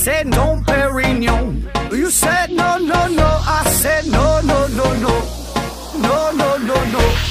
said no, Perignon. You said no, no, no. I said no, no, no, no. No, no, no, no.